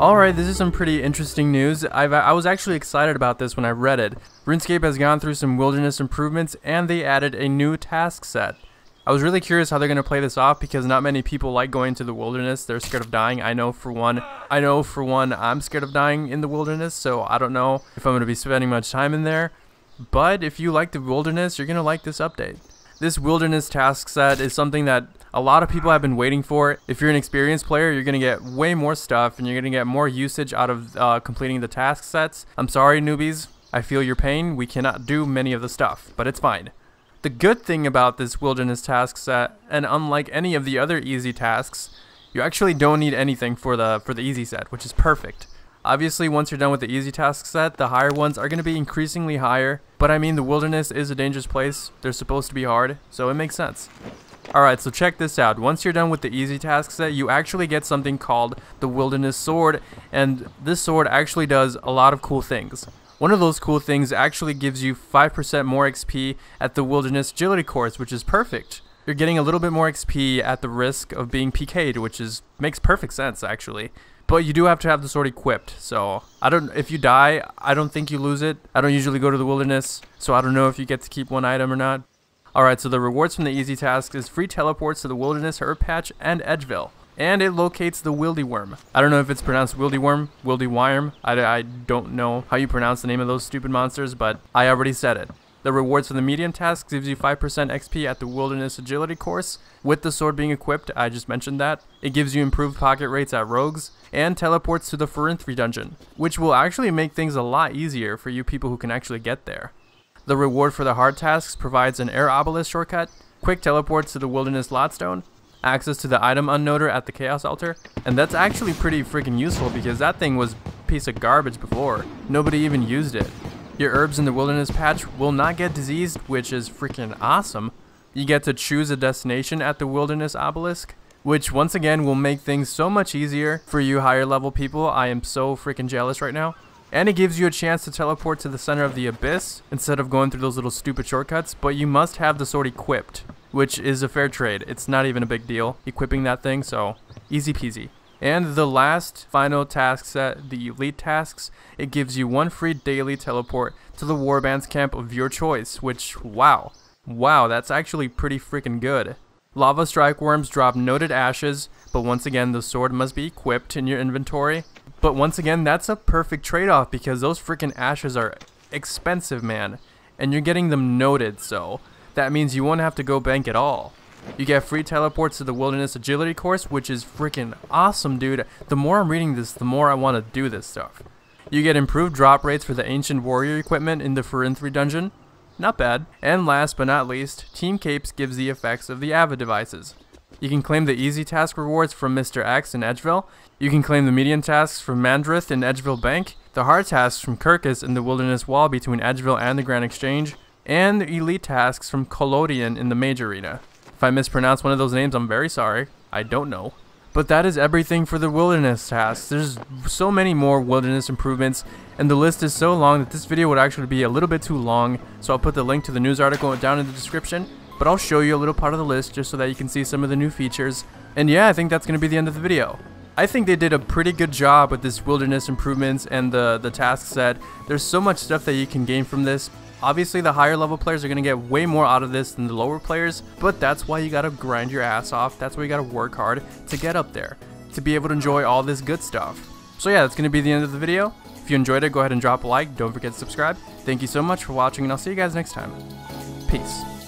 Alright, this is some pretty interesting news. I've, I was actually excited about this when I read it. RuneScape has gone through some wilderness improvements and they added a new task set. I was really curious how they're going to play this off because not many people like going to the wilderness. They're scared of dying. I know for one. I know for one I'm scared of dying in the wilderness, so I don't know if I'm going to be spending much time in there. But if you like the wilderness, you're going to like this update. This wilderness task set is something that a lot of people have been waiting for. If you're an experienced player, you're going to get way more stuff and you're going to get more usage out of uh, completing the task sets. I'm sorry, newbies. I feel your pain. We cannot do many of the stuff, but it's fine. The good thing about this wilderness task set, and unlike any of the other easy tasks, you actually don't need anything for the for the easy set, which is perfect. Obviously, once you're done with the easy task set, the higher ones are going to be increasingly higher, but I mean the wilderness is a dangerous place. They're supposed to be hard, so it makes sense. Alright, so check this out. Once you're done with the easy task set, you actually get something called the Wilderness Sword, and this sword actually does a lot of cool things. One of those cool things actually gives you 5% more XP at the Wilderness Agility course, which is perfect. You're getting a little bit more XP at the risk of being PK'd, which is makes perfect sense actually. But you do have to have the sword equipped, so I don't. If you die, I don't think you lose it. I don't usually go to the wilderness, so I don't know if you get to keep one item or not. Alright, so the rewards from the easy tasks is free teleports to the Wilderness Herb Patch and Edgeville. And it locates the Wildy Worm. I don't know if it's pronounced Wildy Worm, Wildy Worm. I, I don't know how you pronounce the name of those stupid monsters, but I already said it. The rewards for the medium task gives you 5% XP at the Wilderness Agility course. With the sword being equipped, I just mentioned that. It gives you improved pocket rates at rogues, and teleports to the Forinthry dungeon, which will actually make things a lot easier for you people who can actually get there. The reward for the hard tasks provides an air obelisk shortcut, quick teleports to the wilderness lodestone, access to the item unnoder at the chaos altar, and that's actually pretty freaking useful because that thing was piece of garbage before. Nobody even used it. Your herbs in the wilderness patch will not get diseased, which is freaking awesome. You get to choose a destination at the wilderness obelisk, which once again will make things so much easier for you higher level people. I am so freaking jealous right now. And it gives you a chance to teleport to the center of the abyss instead of going through those little stupid shortcuts, but you must have the sword equipped, which is a fair trade. It's not even a big deal equipping that thing, so easy peasy. And the last final task set, the elite tasks, it gives you one free daily teleport to the warbands camp of your choice, which wow. Wow, that's actually pretty freaking good. Lava strykewyrms drop noted ashes, but once again the sword must be equipped in your inventory. But once again, that's a perfect trade-off because those freaking ashes are expensive, man. And you're getting them noted, so that means you won't have to go bank at all. You get free teleports to the Wilderness Agility course, which is freaking awesome, dude. The more I'm reading this, the more I want to do this stuff. You get improved drop rates for the Ancient Warrior equipment in the Forinthry dungeon. Not bad. And last but not least, Team Capes gives the effects of the Avid devices. You can claim the easy task rewards from Mr. X in Edgeville. You can claim the medium tasks from Mandrith in Edgeville Bank, the hard tasks from Kirkus in the Wilderness Wall between Edgeville and the Grand Exchange, and the elite tasks from Kolodion in the Mage Arena. If I mispronounce one of those names, I'm very sorry. I don't know. But that is everything for the wilderness tasks. There's so many more wilderness improvements, and the list is so long that this video would actually be a little bit too long, so I'll put the link to the news article down in the description but I'll show you a little part of the list just so that you can see some of the new features. And yeah, I think that's going to be the end of the video. I think they did a pretty good job with this wilderness improvements and the, the task set. There's so much stuff that you can gain from this. Obviously, the higher level players are going to get way more out of this than the lower players, but that's why you got to grind your ass off. That's why you got to work hard to get up there, to be able to enjoy all this good stuff. So yeah, that's going to be the end of the video. If you enjoyed it, go ahead and drop a like. Don't forget to subscribe. Thank you so much for watching, and I'll see you guys next time. Peace.